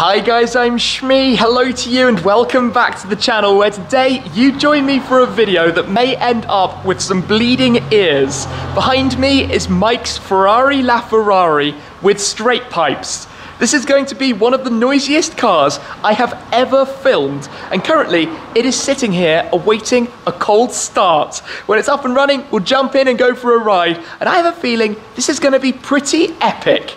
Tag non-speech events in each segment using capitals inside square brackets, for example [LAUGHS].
Hi guys, I'm Shmee. Hello to you and welcome back to the channel where today you join me for a video that may end up with some bleeding ears. Behind me is Mike's Ferrari LaFerrari with straight pipes. This is going to be one of the noisiest cars I have ever filmed and currently it is sitting here awaiting a cold start. When it's up and running, we'll jump in and go for a ride and I have a feeling this is going to be pretty epic.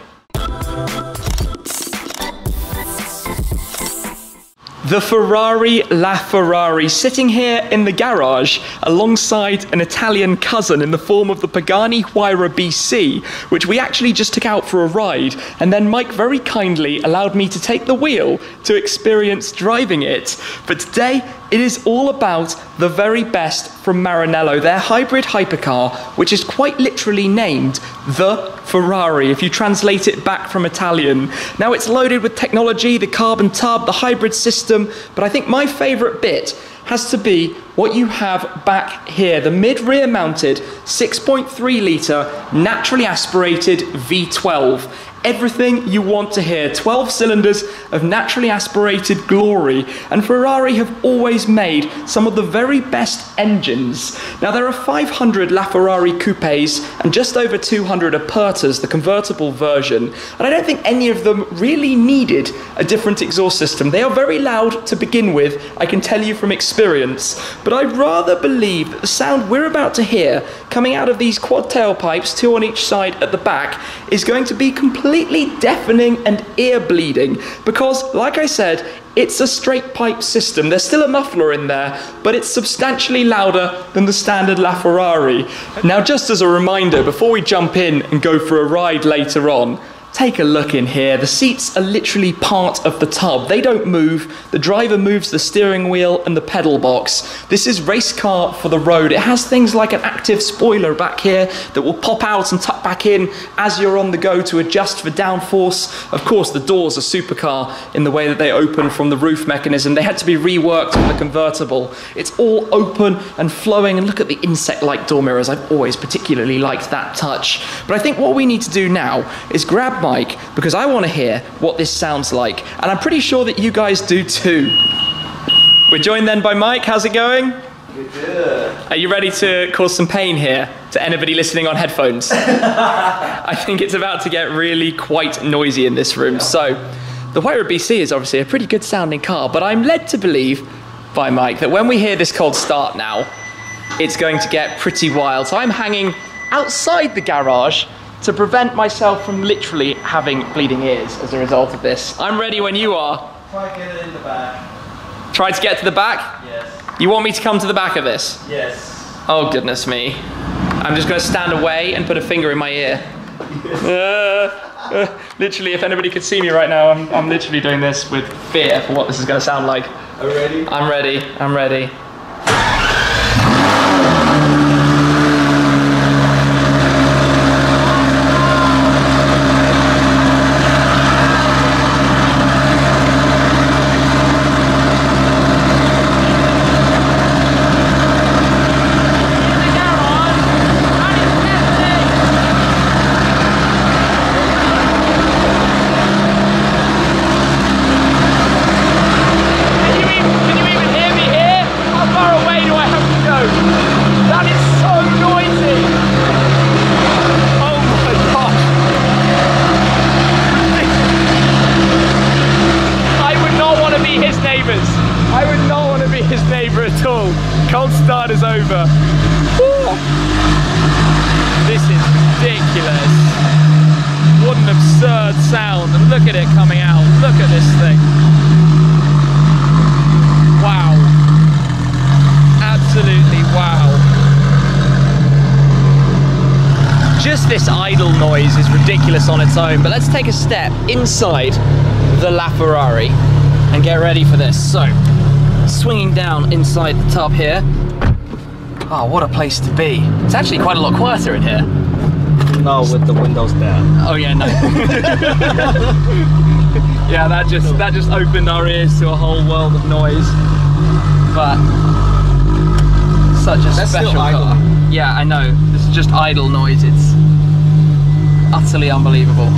The Ferrari LaFerrari sitting here in the garage alongside an Italian cousin in the form of the Pagani Huayra BC, which we actually just took out for a ride, and then Mike very kindly allowed me to take the wheel to experience driving it. But today, it is all about the very best from Maranello, their hybrid hypercar, which is quite literally named the Ferrari, if you translate it back from Italian. Now it's loaded with technology, the carbon tub, the hybrid system, but I think my favourite bit has to be what you have back here the mid rear mounted 6.3 litre naturally aspirated V12 everything you want to hear. 12 cylinders of naturally aspirated glory. And Ferrari have always made some of the very best engines. Now, there are 500 LaFerrari coupes and just over 200 Apertas, the convertible version. And I don't think any of them really needed a different exhaust system. They are very loud to begin with, I can tell you from experience. But I'd rather believe that the sound we're about to hear coming out of these quad tailpipes, two on each side at the back, is going to be completely completely deafening and ear bleeding because, like I said, it's a straight pipe system. There's still a muffler in there, but it's substantially louder than the standard LaFerrari. Now, just as a reminder, before we jump in and go for a ride later on, Take a look in here. The seats are literally part of the tub. They don't move. The driver moves the steering wheel and the pedal box. This is race car for the road. It has things like an active spoiler back here that will pop out and tuck back in as you're on the go to adjust for downforce. Of course, the doors are supercar in the way that they open from the roof mechanism. They had to be reworked on the convertible. It's all open and flowing. And look at the insect-like door mirrors. I've always particularly liked that touch. But I think what we need to do now is grab mic because I want to hear what this sounds like. And I'm pretty sure that you guys do too. We're joined then by Mike. How's it going? Good. Are you ready to cause some pain here to anybody listening on headphones? [LAUGHS] I think it's about to get really quite noisy in this room. So, the Huayra BC is obviously a pretty good sounding car, but I'm led to believe by Mike that when we hear this cold start now, it's going to get pretty wild. So I'm hanging outside the garage to prevent myself from literally having bleeding ears as a result of this. I'm ready when you are. Try to get it in the back. Try to get to the back? Yes. You want me to come to the back of this? Yes. Oh, goodness me. I'm just going to stand away and put a finger in my ear. Uh, uh, literally, if anybody could see me right now, I'm, I'm literally doing this with fear for what this is going to sound like. Are you ready? I'm ready. I'm ready. Can you even, can you even hear me here? How far away do I have to go? That is so noisy. Oh my god. I would not want to be his neighbours. I would not want to be his neighbour at all. Cold start is over. Woo. This is ridiculous. What an absurd sound. And look at it coming out. Look at this thing. Wow. Absolutely wow. Just this idle noise is ridiculous on its own, but let's take a step inside the LaFerrari and get ready for this. So, swinging down inside the tub here. Oh, what a place to be. It's actually quite a lot quieter in here. No, with the windows down. Oh yeah, no. [LAUGHS] yeah, that just that just opened our ears to a whole world of noise. But such a That's special car. Yeah, I know. This is just idle noise. It's utterly unbelievable.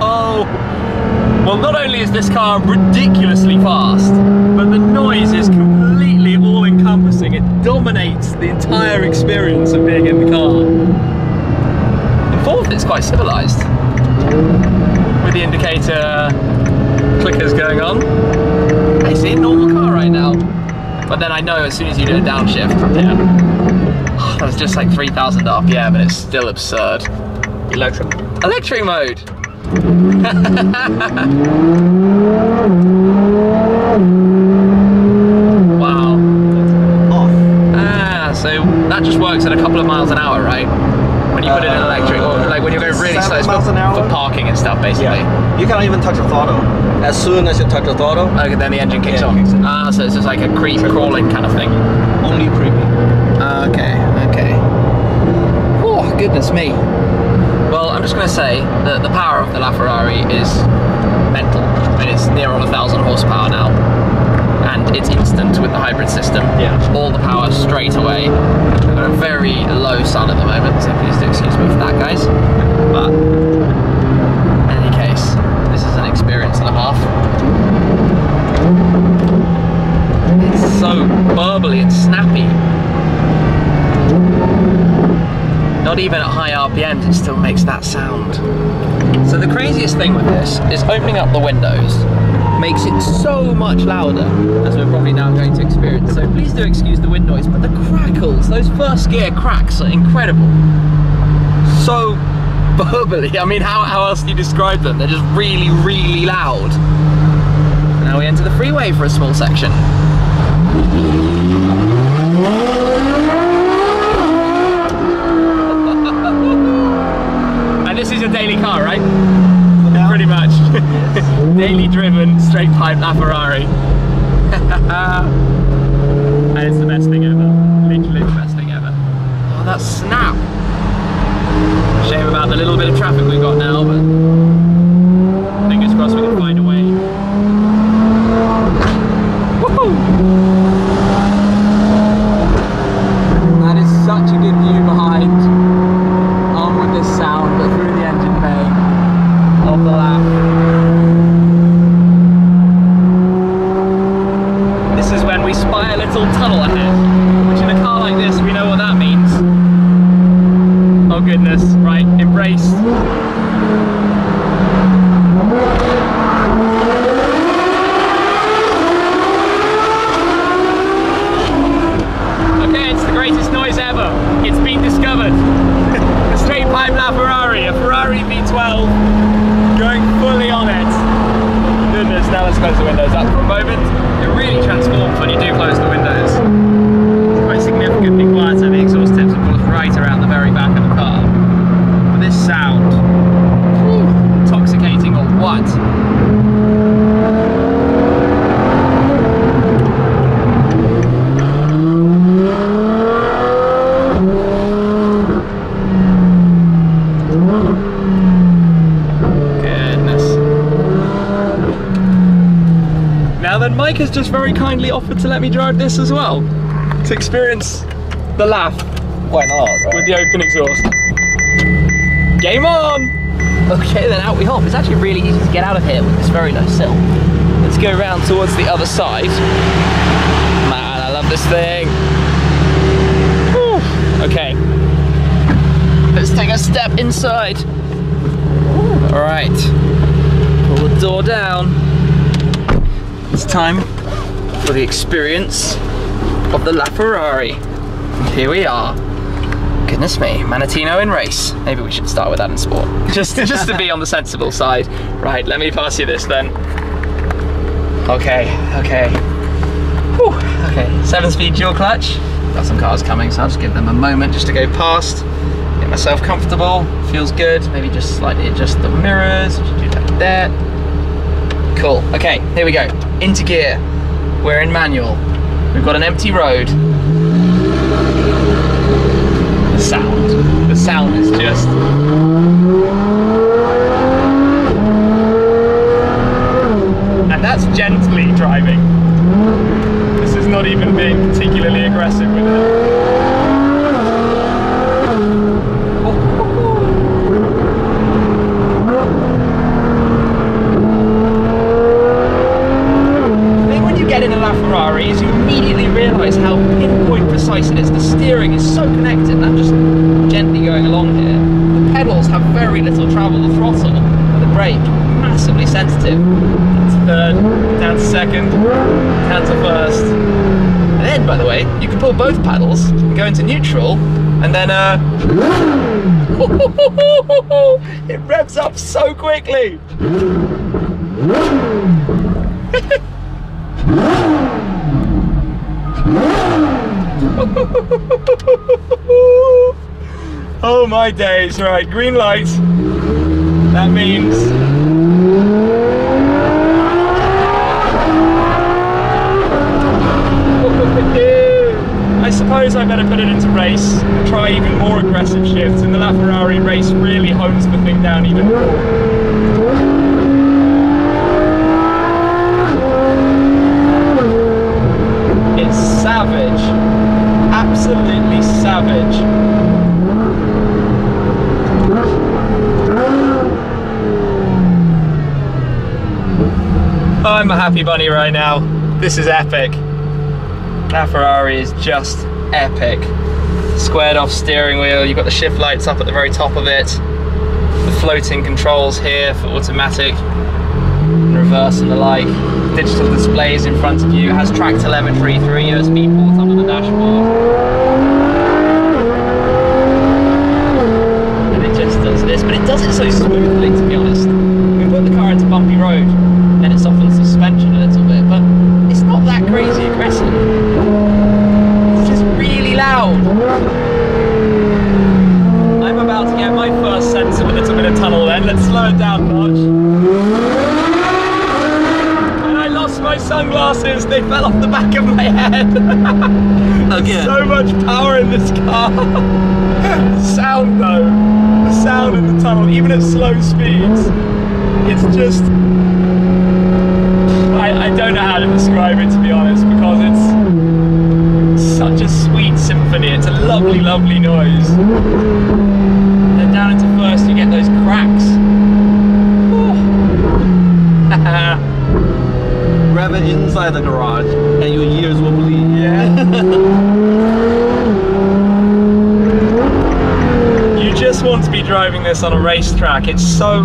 Whoa! Well, not only is this car ridiculously fast, but the noise is completely all-encompassing. It dominates the entire experience of being in the car. In fourth, it's quite civilized. With the indicator clickers going on. I see a normal car right now. But then I know as soon as you do a downshift, yeah. [SIGHS] That was just like 3,000 RPM and it's still absurd. Electric. Electric mode! Wow. Off. Ah, so that just works at a couple of miles an hour, right? When you put it in electric, or like when you're going really slow, miles for, an hour? for parking and stuff, basically. Yeah. You cannot even touch the throttle. As soon as you touch the throttle, Okay, then the engine kicks Yeah, on. kicks. Ah, so it's just like a creep crawling kind of thing. only creepy. Ah, okay, okay. Oh, goodness me. I'm just going to say that the power of the LaFerrari is mental. I mean, it's near on a thousand horsepower now. And it's instant with the hybrid system. Yeah. All the power straight away. We've got a very low sun at the moment, so please do excuse me for that, guys. But, in any case, this is an experience and a half. It's so burbly and snappy. Not even at high RPMs, it still makes that sound. So the craziest thing with this is opening up the windows makes it so much louder, as we're probably now going to experience. So please do excuse the wind noise, but the crackles, those first gear cracks are incredible. So burbly. I mean, how, how else do you describe them? They're just really, really loud. Now we enter the freeway for a small section. And this is a daily car, right? Pretty much. [LAUGHS] daily driven, straight pipe LaFerrari. [LAUGHS] and it's the best thing ever. Literally the best thing ever. Oh, that snap. Shame about the little bit of traffic we've got now, but fingers crossed we can find a way. Woohoo! That is such a good view behind on with this sound, but through the engine bay of the lap. This is when we spy a little tunnel ahead, which in a car like this, we know what that means. Oh goodness, right, embraced. Okay, it's the greatest noise ever. It's been discovered. the straight pipe LaFerrari, a Ferrari V12, going fully on it. Goodness, now let's close the windows up for a moment. It really transforms when you do close the windows. It's quite significantly quieter. The exhaust tips, of course, right around the very back of the car. But this sound, whew, intoxicating or what? Goodness. Now then, Mike has just very kindly offered to let me drive this as well. To experience the laugh Why not? Right? with the open exhaust. Game on! Okay, then out we hop. It's actually really easy to get out of here with this very low sill. Let's go around towards the other side. Man, I love this thing. Whew. Okay. Let's take a step inside. All right. Pull the door down. It's time for the experience of the LaFerrari. Here we are. Goodness me, Manettino in race. Maybe we should start with that in sport. [LAUGHS] Just, just to be on the sensible side. Right, let me pass you this then. Okay, okay. Whew, okay, seven speed dual clutch. Got some cars coming, so I'll just give them a moment just to go past. Get myself comfortable, feels good. Maybe just slightly adjust the mirrors, do that. Cool, okay, here we go. Into gear. We're in manual. We've got an empty road. The sound. The sound is just. And that's gently driving. This is not even being particularly aggressive with it. Racing it is. the steering is so connected and I'm just gently going along here. The pedals have very little travel, the throttle and the brake, massively sensitive. To third, down to second, down to first. And then, by the way, you can pull both paddles go into neutral and then uh [LAUGHS] it revs up so quickly. [LAUGHS] [LAUGHS] oh my days, right, green light. That means [LAUGHS] I suppose I better put it into race try even more aggressive shifts and the LaFerrari race really hones the thing down even more. It's savage. Savage. I'm a happy bunny right now. This is epic. That Ferrari is just epic. Squared off steering wheel, you've got the shift lights up at the very top of it. The floating controls here for automatic and reverse and the like. Digital displays in front of you. It has track telemetry, three USB ports under the dashboard. And it just does so smoothly to be honest. We put the car into bumpy road, then it softens the suspension a little bit, but it's not that crazy aggressive. It's just really loud. I'm about to get my first sense of a little bit of tunnel then. Let's slow it down. And I lost my sunglasses. They fell off the back of my head. [LAUGHS] Oh, Again. so much power in this car. [LAUGHS] the sound though, the sound in the tunnel, even at slow speeds, it's just. I, I don't know how to describe it to be honest because it's such a sweet symphony. It's a lovely, lovely noise. Then down into first, you get those cracks. [LAUGHS] Rev it inside the garage and your ears will bleed. You [LAUGHS] want to be driving this on a racetrack. It's so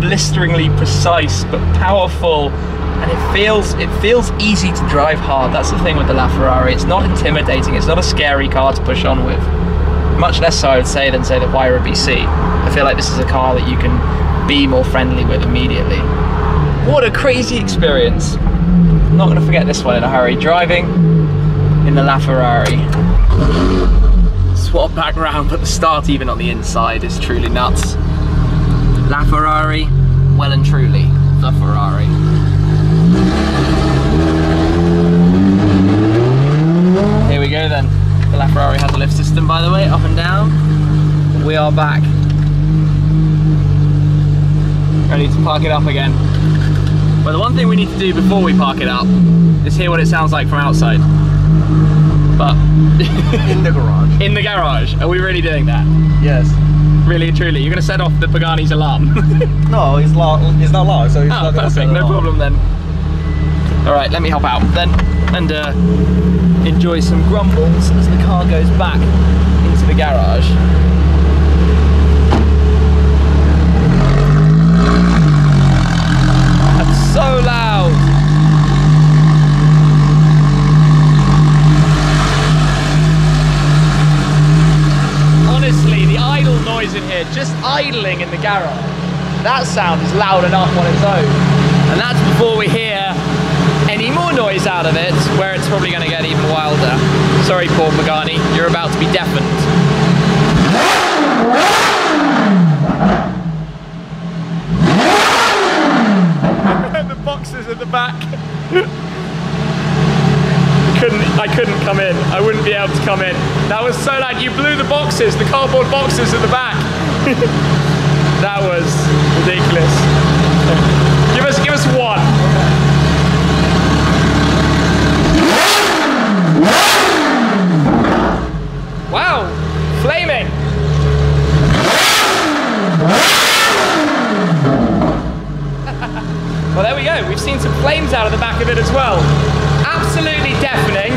blisteringly precise but powerful and it feels it feels easy to drive hard. That's the thing with the LaFerrari. It's not intimidating. It's not a scary car to push on with. Much less so I would say than say the Huayra BC. I feel like this is a car that you can be more friendly with immediately. What a crazy experience. I'm not going to forget this one in a hurry. Driving in the LaFerrari swap back round, but the start even on the inside is truly nuts. La Ferrari, well and truly, the Ferrari. Here we go then. The La Ferrari has a lift system by the way, up and down. We are back. Ready to park it up again. But the one thing we need to do before we park it up is hear what it sounds like from outside. But In the garage. [LAUGHS] in the garage, are we really doing that? Yes. Really and truly, you're going to set off the Pagani's alarm. [LAUGHS] No, it's loud. It's not loud, so it's oh, not gonna perfect, no problem then. All right, let me help out then and uh, enjoy some grumbles as the car goes back into the garage. That's so loud. Honestly, the idle noise in here, idling in the garage, that sound is loud enough on its own. And that's before we hear any more noise out of it, where it's probably going to get even wilder. Sorry, Paul Pagani, you're about to be deafened. [LAUGHS] the boxes at the back. [LAUGHS] couldn't I couldn't come in. I wouldn't be able to come in. That was so loud. You blew the boxes, the cardboard boxes at the back. [LAUGHS] that was ridiculous. give us give us one. Wow, flaming. [LAUGHS] Well, there we go. We've seen some flames out of the back of it as well. Absolutely deafening.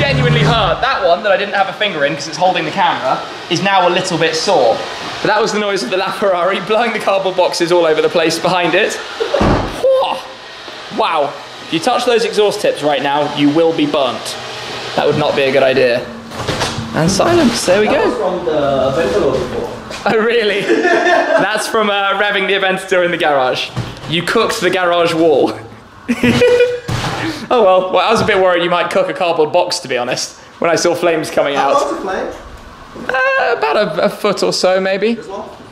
Genuinely hurt. That one that I didn't have a finger in because it's holding the camera is now a little bit sore. But that was the noise of the [LAUGHS] LaFerrari blowing the cardboard boxes all over the place behind it. Wow. If you touch those exhaust tips right now, you will be burnt. That would not be a good idea. And silence, there we That go. from the before. Oh, really? [LAUGHS] That's from uh, revving the Aventador in the garage. You cooked the garage wall. [LAUGHS] [LAUGHS] oh well, well, I was a bit worried you might cook a cardboard box, to be honest, when I saw flames coming How out. the flame? Uh, about a, a foot or so, maybe.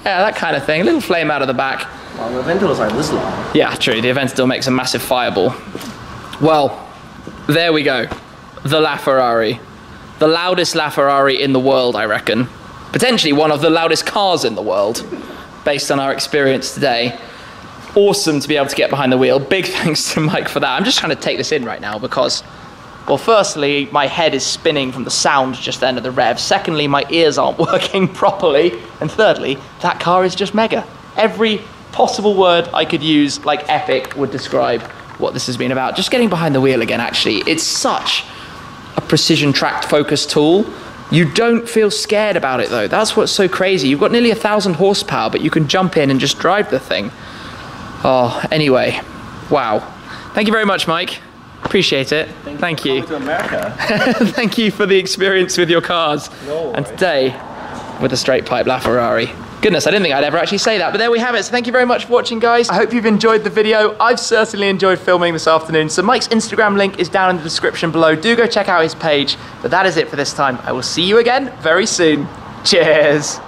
Yeah, that kind of thing. A little flame out of the back. Well, the Aventador's like this long. Yeah, true. The Aventador makes a massive fireball. Well, there we go. The LaFerrari. The loudest LaFerrari in the world, I reckon. Potentially one of the loudest cars in the world, based on our experience today. Awesome to be able to get behind the wheel. Big [LAUGHS] thanks to Mike for that. I'm just trying to take this in right now because, well, firstly, my head is spinning from the sound just then of the rev. Secondly, my ears aren't [LAUGHS] working properly. And thirdly, that car is just mega. Every possible word I could use, like epic, would describe what this has been about. Just getting behind the wheel again, actually. It's such a precision tracked focus tool. You don't feel scared about it though. That's what's so crazy. You've got nearly a thousand horsepower, but you can jump in and just drive the thing. Oh, anyway, wow. Thank you very much, Mike. Appreciate it. Thank you. To America. [LAUGHS] Thank you for the experience with your cars. No and today, with a straight pipe LaFerrari. Goodness, I didn't think I'd ever actually say that, but there we have it. So thank you very much for watching, guys. I hope you've enjoyed the video. I've certainly enjoyed filming this afternoon. So Mike's Instagram link is down in the description below. Do go check out his page. But that is it for this time. I will see you again very soon. Cheers.